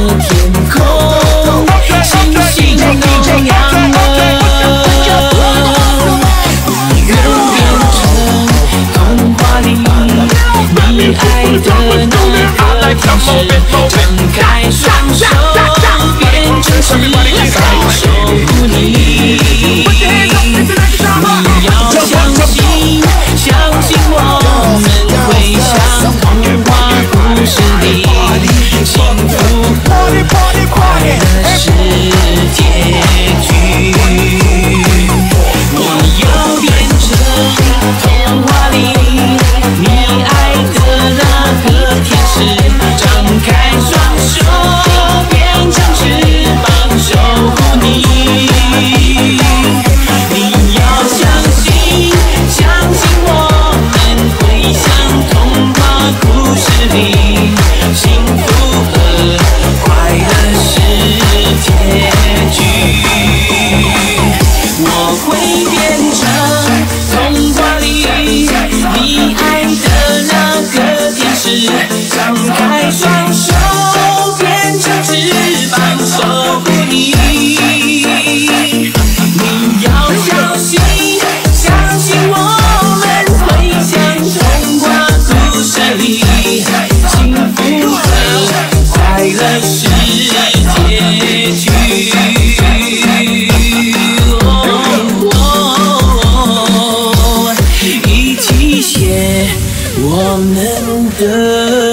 的天空，星星在招摇，愿变成童话里你爱的那个天使，张开双手。会变成童话里你爱的那个天使张开双手变成翅膀守护你你要相信相信我们会像童话故事里幸福和快乐是结局我们的